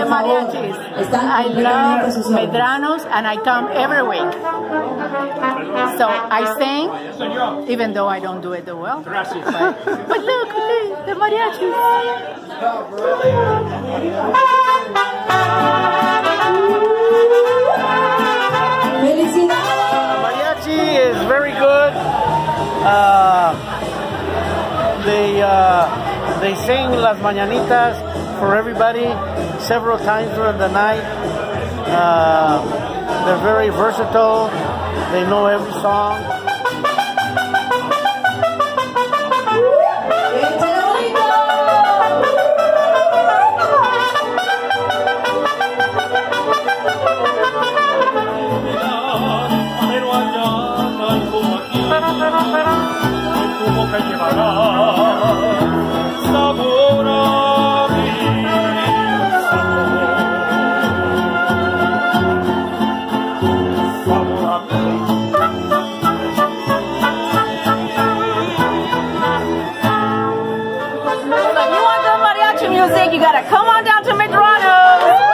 mariachis. I love Medrano's and I come every week. So I sing, even though I don't do it well. But, but look, look, the mariachis. Mariachi is very good. Uh, they uh, they sing las mañanitas for everybody several times during the night. Uh, they're very versatile. They know every song. pero music, you gotta come on down to Medrano.